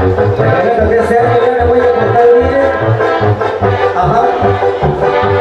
Para que no te sea yo le voy a cortar el. Ajá.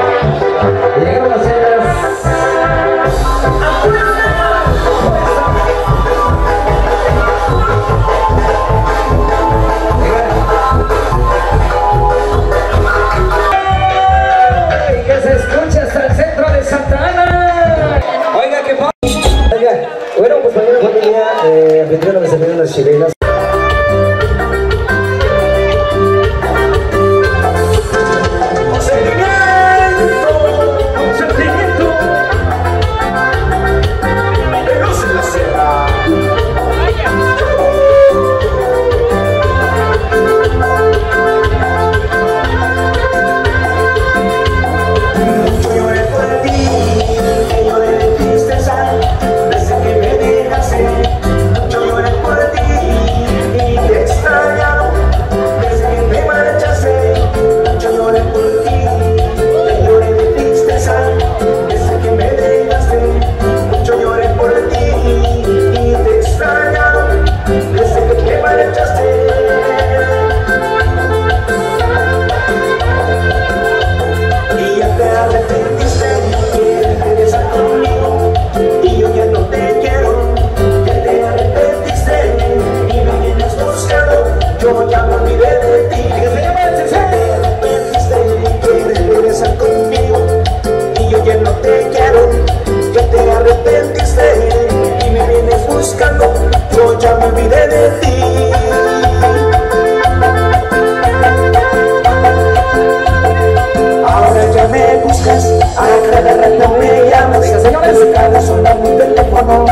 busques, a de reto me llamas, señores, cada sonando mi teléfono.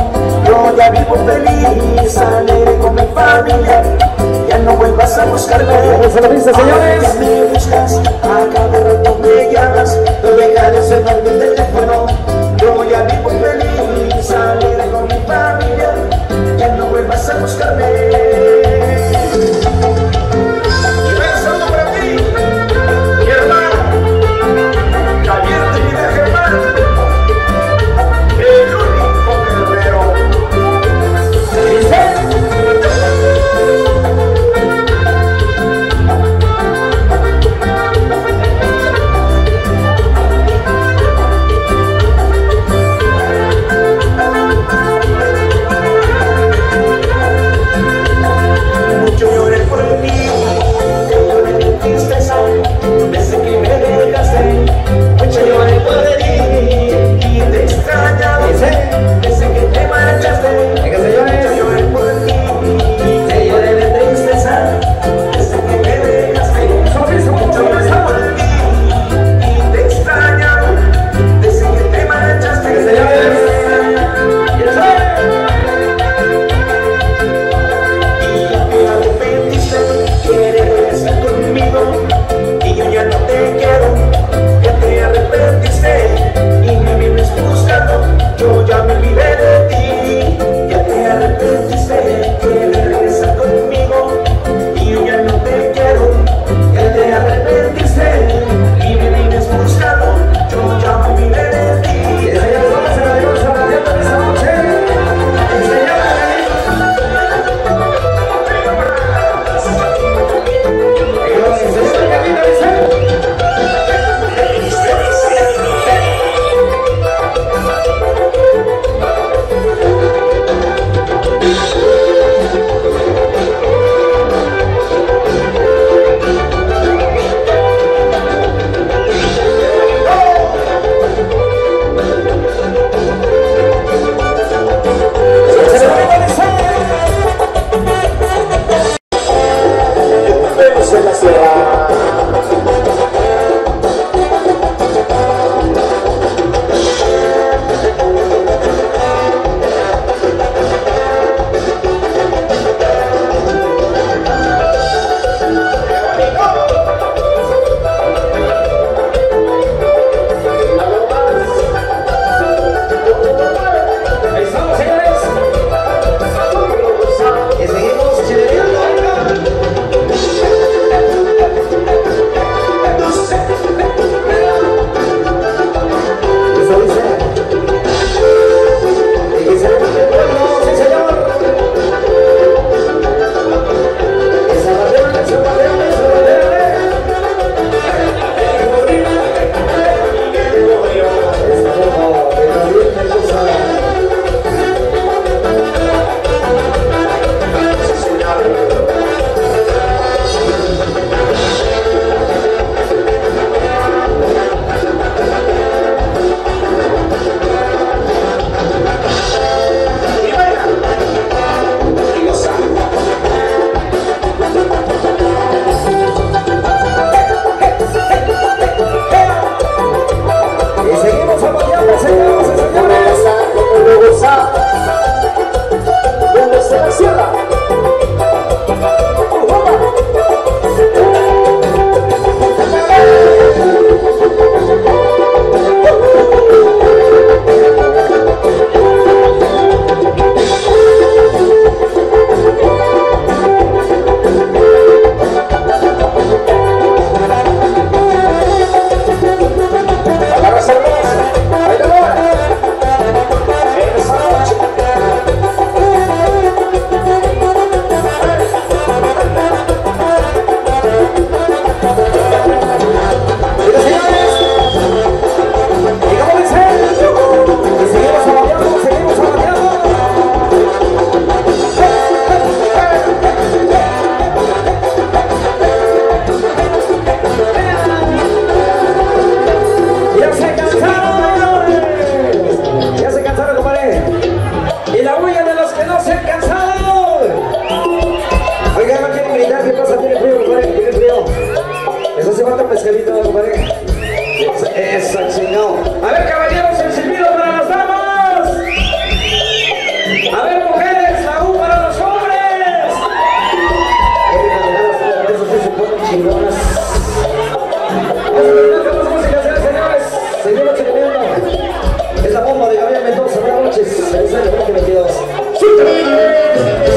Yo ya vivo feliz, alegre con mi familia, ya no vuelvas a buscarme. Señores. Ya me buscas, a cada rato me llamas, no dejaré sonar mi teléfono. es en la sierra. Amen.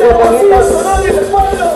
herramientas